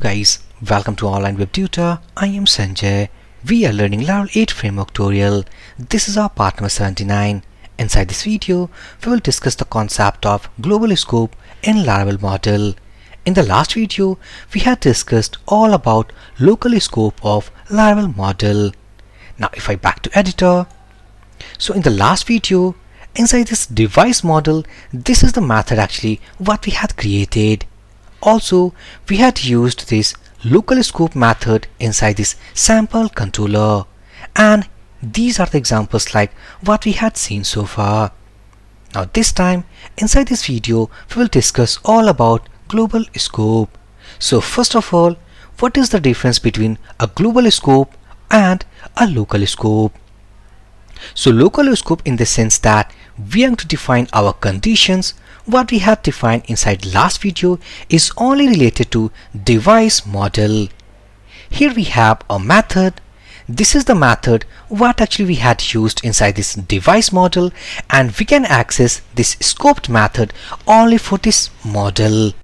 guys welcome to online web tutor. I am sanjay. We are learning laravel 8 framework tutorial. This is our part number 79 inside this video we will discuss the concept of global scope in laravel model. In the last video we had discussed all about local scope of laravel model. Now if i back to editor. So in the last video inside this device model this is the method actually what we had created also, we had used this local scope method inside this sample controller and these are the examples like what we had seen so far. Now this time inside this video we will discuss all about global scope. So first of all what is the difference between a global scope and a local scope? So local scope in the sense that we going to define our conditions what we have defined inside last video is only related to device model. Here we have a method. This is the method what actually we had used inside this device model and we can access this scoped method only for this model.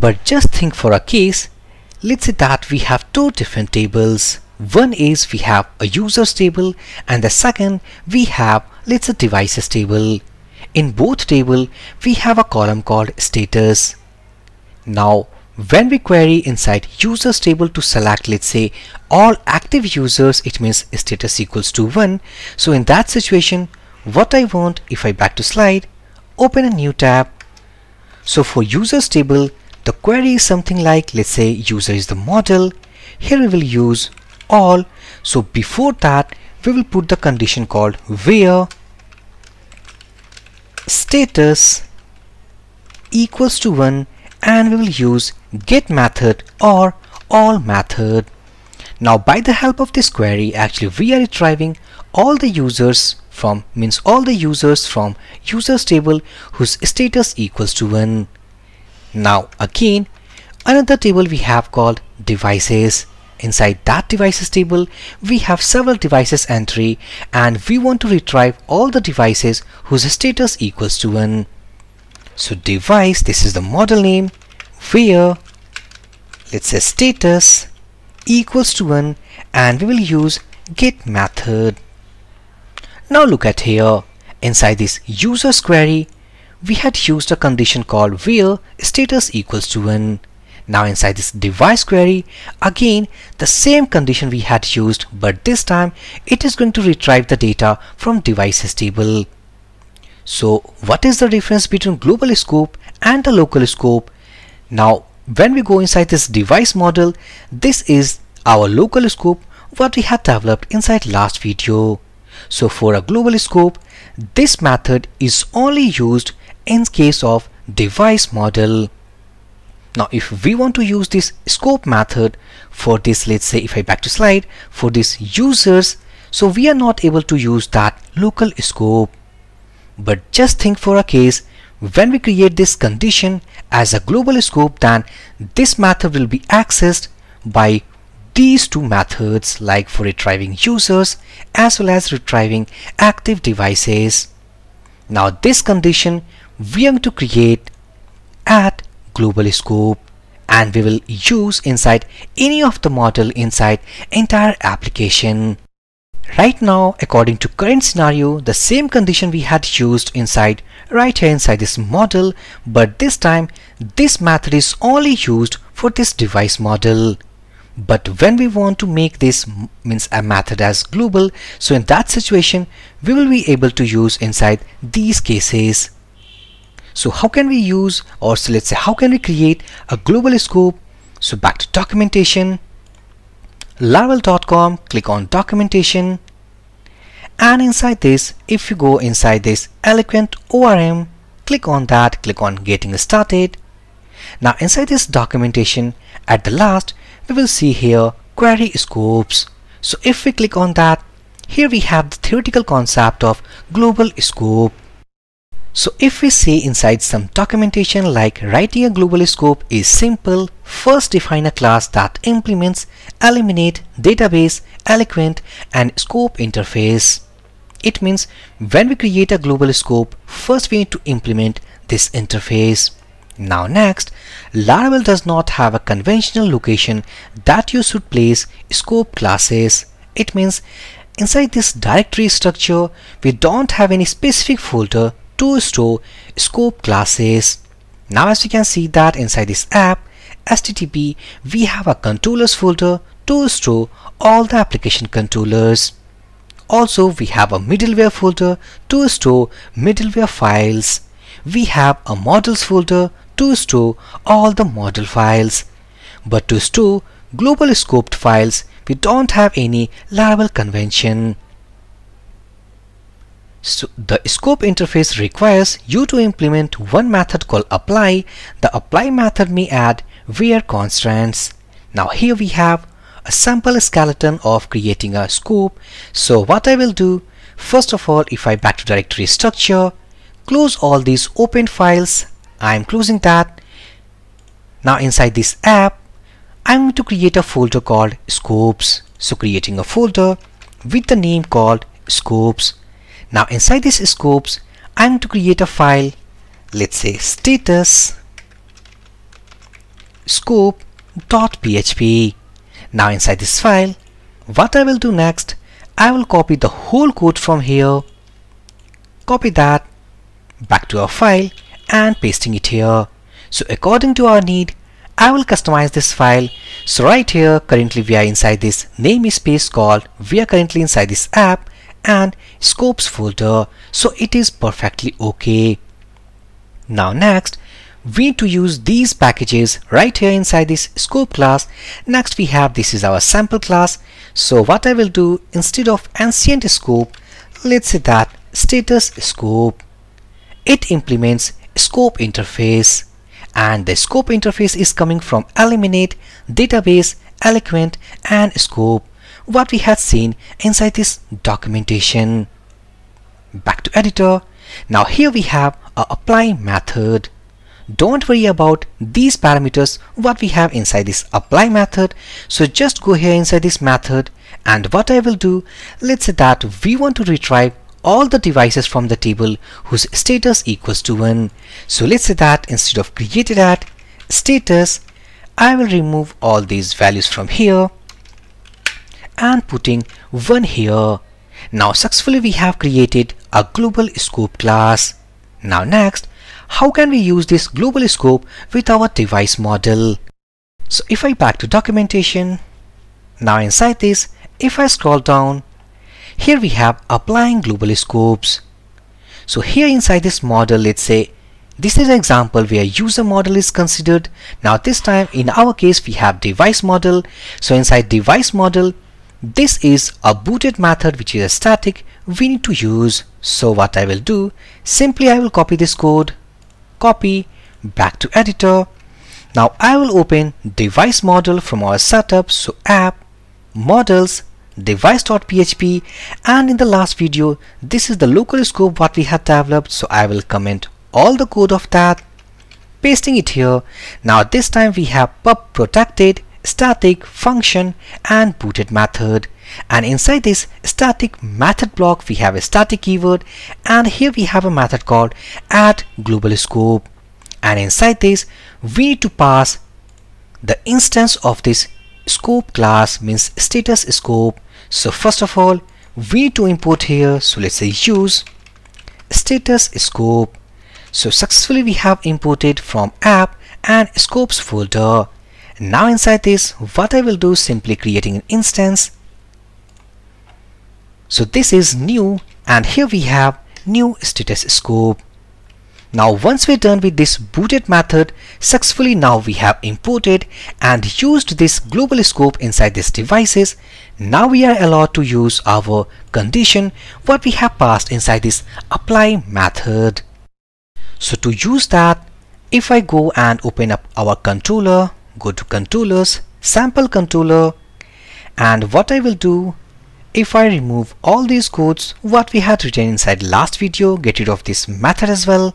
But just think for a case, let's say that we have two different tables. One is we have a users table and the second we have let's say devices table. In both table, we have a column called status. Now, when we query inside users table to select let's say all active users it means status equals to 1 so in that situation what I want if I back to slide open a new tab. So for users table the query is something like let's say user is the model. Here we will use all. So before that we will put the condition called where status equals to 1 and we will use get method or all method. Now by the help of this query actually we are retrieving all the users from means all the users from users table whose status equals to 1. Now again another table we have called devices Inside that devices table, we have several devices entry and we want to retrieve all the devices whose status equals to 1. So device, this is the model name, where, let's say status equals to 1 and we will use get method. Now look at here, inside this users query, we had used a condition called where status equals to 1. Now inside this device query, again the same condition we had used but this time it is going to retrieve the data from devices table. So what is the difference between global scope and the local scope? Now when we go inside this device model, this is our local scope what we had developed inside last video. So for a global scope, this method is only used in case of device model. Now if we want to use this scope method for this let's say if I back to slide for this users so we are not able to use that local scope. But just think for a case when we create this condition as a global scope then this method will be accessed by these two methods like for retrieving users as well as retrieving active devices. Now this condition we are going to create at global scope and we will use inside any of the model inside entire application. Right now, according to current scenario, the same condition we had used inside right here inside this model, but this time this method is only used for this device model. But when we want to make this means a method as global, so in that situation, we will be able to use inside these cases. So how can we use or so let's say how can we create a global scope? So back to documentation, laravel.com, click on documentation. And inside this if you go inside this eloquent ORM click on that click on getting started. Now inside this documentation at the last we will see here query scopes. So if we click on that here we have the theoretical concept of global scope so if we see inside some documentation like writing a global scope is simple, first define a class that implements Illuminate database, eloquent and scope interface. It means when we create a global scope, first we need to implement this interface. Now next, Laravel does not have a conventional location that you should place scope classes. It means inside this directory structure, we don't have any specific folder to store scope classes. Now as you can see that inside this app, HTTP, we have a controllers folder to store all the application controllers. Also, we have a middleware folder to store middleware files. We have a models folder to store all the model files. But to store global scoped files, we don't have any Laravel convention. So the scope interface requires you to implement one method called apply. The apply method may add where constraints. Now here we have a sample skeleton of creating a scope. So what I will do, first of all, if I back to directory structure, close all these open files. I'm closing that. Now inside this app, I'm going to create a folder called scopes. So creating a folder with the name called scopes. Now inside this scopes, I'm to create a file, let's say status scope.php. Now inside this file, what I will do next, I will copy the whole code from here, copy that back to our file and pasting it here. So according to our need, I will customize this file. So right here, currently we are inside this namespace called, we are currently inside this app and scopes folder. So it is perfectly okay. Now next, we need to use these packages right here inside this scope class. Next we have this is our sample class. So what I will do instead of ancient scope, let's say that status scope. It implements scope interface and the scope interface is coming from Illuminate, Database, Eloquent and Scope what we had seen inside this documentation. Back to editor. Now here we have a apply method. Don't worry about these parameters what we have inside this apply method. So just go here inside this method and what I will do, let's say that we want to retrieve all the devices from the table whose status equals to 1. So let's say that instead of created at status, I will remove all these values from here and putting 1 here. Now successfully we have created a global scope class. Now next, how can we use this global scope with our device model? So if I back to documentation, now inside this, if I scroll down, here we have applying global scopes. So here inside this model, let's say this is an example where user model is considered. Now this time in our case we have device model. So inside device model this is a booted method which is a static. We need to use. So what I will do, simply I will copy this code, copy. Back to editor. Now I will open device model from our setup. So app, models, device.php and in the last video this is the local scope what we had developed. So I will comment all the code of that. Pasting it here. Now this time we have pub protected static function and booted method. And inside this static method block we have a static keyword and here we have a method called add global scope. And inside this we need to pass the instance of this scope class means status scope. So first of all we need to import here so let's say use status scope. So successfully we have imported from app and scopes folder now inside this, what I will do is simply creating an instance. So this is new and here we have new status scope. Now once we're done with this booted method, successfully now we have imported and used this global scope inside these devices. Now we are allowed to use our condition what we have passed inside this apply method. So to use that, if I go and open up our controller, go to controllers, sample controller and what I will do if I remove all these codes what we had written inside last video get rid of this method as well.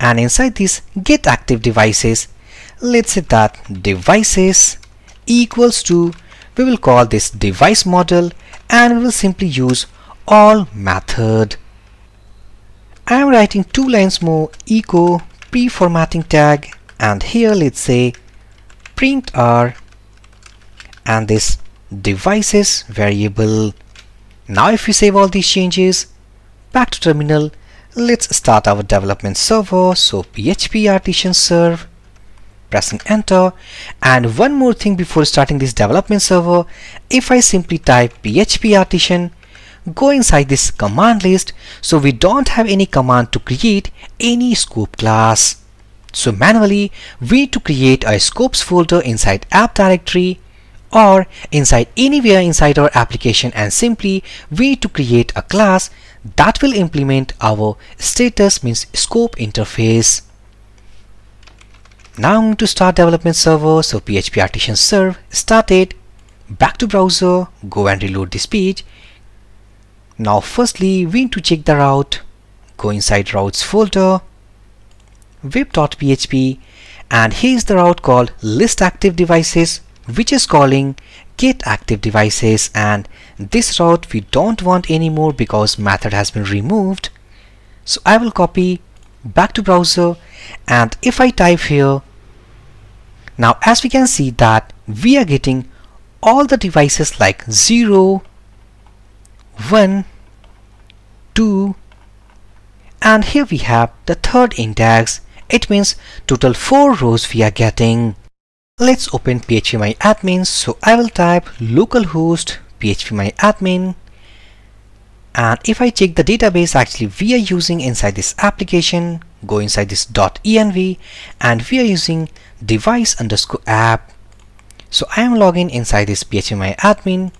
And inside this get active devices let's say that devices equals to we will call this device model and we will simply use all method. I am writing two lines more echo pre-formatting tag and here let's say print r and this devices variable. Now if we save all these changes back to terminal. Let's start our development server. So php artisan serve pressing enter. And one more thing before starting this development server. If I simply type php artisan go inside this command list. So we don't have any command to create any scope class so manually we need to create a scopes folder inside app directory or inside anywhere inside our application and simply we need to create a class that will implement our status means scope interface. Now I'm going to start development server so php artisan serve started. Back to browser go and reload this page now firstly we need to check the route. Go inside routes folder web.php and here's the route called list active devices which is calling get active devices. And this route we don't want anymore because method has been removed. So I will copy back to browser. And if I type here now as we can see that we are getting all the devices like 0 1 2 and here we have the third index it means total 4 rows we are getting. Let's open phpMyAdmin so I will type localhost phpMyAdmin and if I check the database actually we are using inside this application go inside this .env and we are using device underscore app. So I am logging inside this phpMyAdmin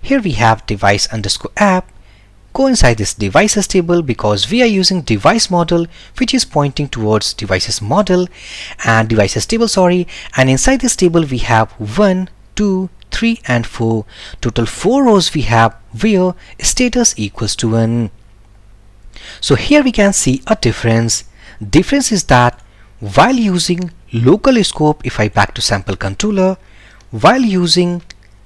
here we have device underscore app go inside this devices table because we are using device model which is pointing towards devices model and devices table sorry. And inside this table we have 1 2 3 and 4 total 4 rows we have where status equals to 1 so here we can see a difference. Difference is that while using local scope if I back to sample controller while using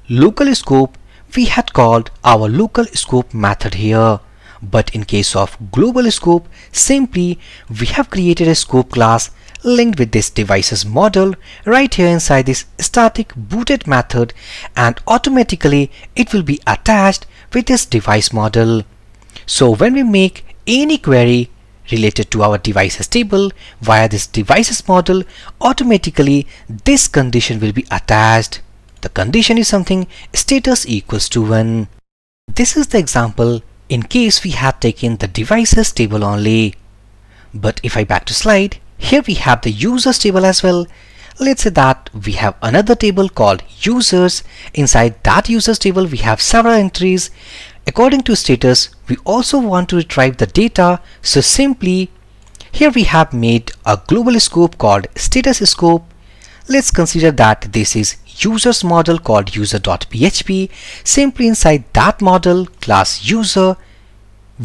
local scope we had called our local scope method here. But in case of global scope simply we have created a scope class linked with this devices model right here inside this static booted method and automatically it will be attached with this device model. So when we make any query related to our devices table via this devices model automatically this condition will be attached the condition is something status equals to 1. This is the example in case we have taken the devices table only. But if I back to slide, here we have the users table as well. Let's say that we have another table called users. Inside that users table, we have several entries. According to status, we also want to retrieve the data. So simply, here we have made a global scope called status scope. Let's consider that this is users model called user.php. Simply inside that model class user,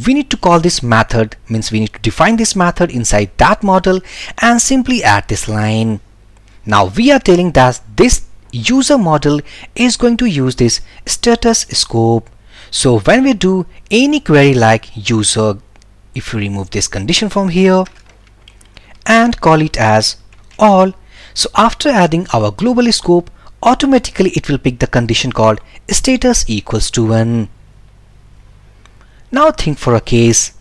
we need to call this method means we need to define this method inside that model and simply add this line. Now we are telling that this user model is going to use this status scope. So when we do any query like user, if we remove this condition from here and call it as all, so after adding our global scope, automatically it will pick the condition called status equals to 1. Now think for a case.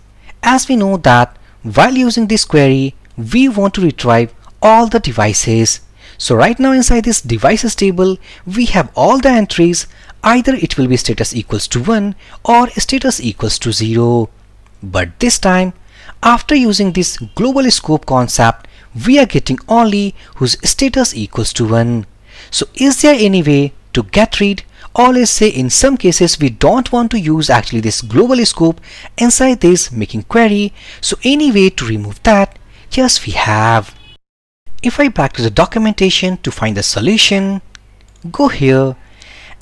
As we know that while using this query, we want to retrieve all the devices. So right now inside this devices table, we have all the entries. Either it will be status equals to 1 or status equals to 0. But this time, after using this global scope concept, we are getting only whose status equals to 1. So is there any way to get rid? Or let's say in some cases we don't want to use actually this global scope inside this making query. So any way to remove that? Yes we have. If I back to the documentation to find the solution go here.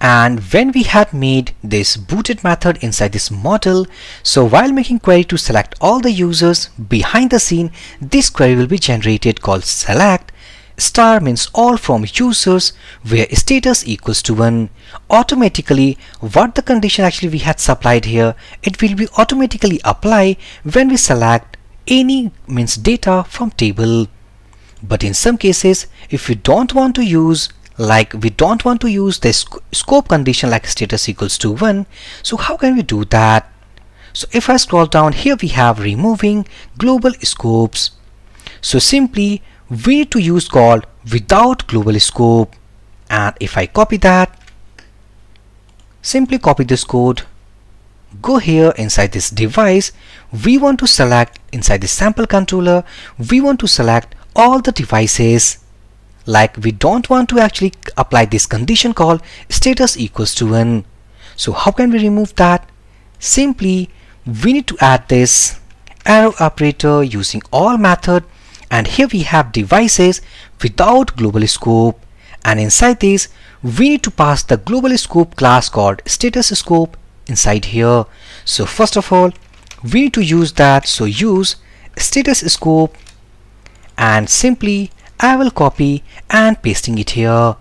And when we had made this booted method inside this model so while making query to select all the users behind the scene this query will be generated called select star means all from users where status equals to 1 automatically what the condition actually we had supplied here it will be automatically apply when we select any means data from table. But in some cases if we don't want to use like we don't want to use the sc scope condition like status equals to 1 so how can we do that? So if I scroll down here we have removing global scopes. So simply we need to use called without global scope. And if I copy that simply copy this code go here inside this device. We want to select inside the sample controller. We want to select all the devices. Like we don't want to actually apply this condition called status equals to 1 so how can we remove that? Simply we need to add this arrow operator using all method and here we have devices without global scope. And inside this we need to pass the global scope class called status scope inside here. So first of all we need to use that. So use status scope and simply I will copy and pasting it here.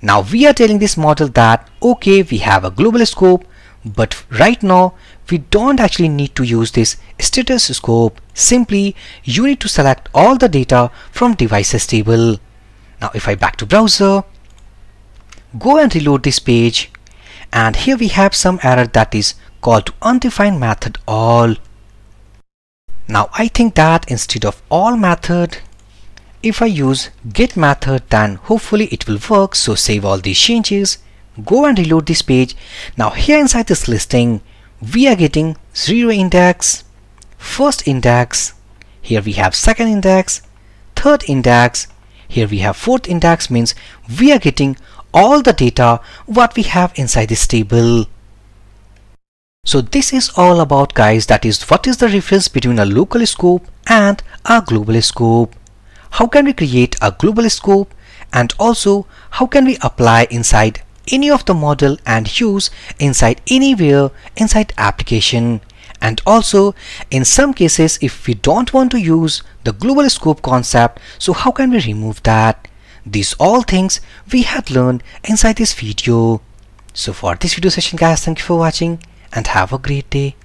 Now we are telling this model that okay we have a global scope but right now we don't actually need to use this status scope simply you need to select all the data from devices table. Now if I back to browser go and reload this page. And here we have some error that is called to undefined method all. Now I think that instead of all method if I use get method then hopefully it will work. So save all these changes. Go and reload this page. Now here inside this listing we are getting 0 index first index here we have second index third index here we have fourth index means we are getting all the data what we have inside this table. So this is all about guys that is what is the difference between a local scope and a global scope? How can we create a global scope and also how can we apply inside any of the model and use inside anywhere inside application. And also in some cases if we don't want to use the global scope concept so how can we remove that? These all things we had learned inside this video. So for this video session guys thank you for watching and have a great day